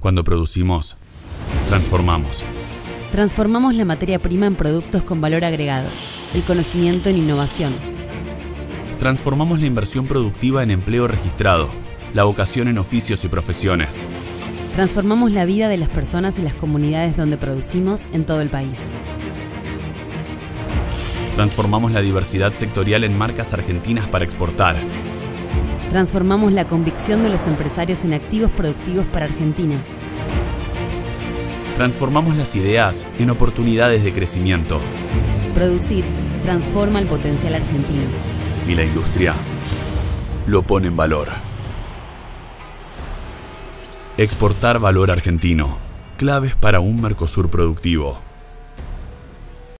Cuando producimos, transformamos. Transformamos la materia prima en productos con valor agregado, el conocimiento en innovación. Transformamos la inversión productiva en empleo registrado, la vocación en oficios y profesiones. Transformamos la vida de las personas y las comunidades donde producimos en todo el país. Transformamos la diversidad sectorial en marcas argentinas para exportar. Transformamos la convicción de los empresarios en activos productivos para Argentina. Transformamos las ideas en oportunidades de crecimiento. Producir transforma el potencial argentino. Y la industria lo pone en valor. Exportar valor argentino. Claves para un Mercosur productivo.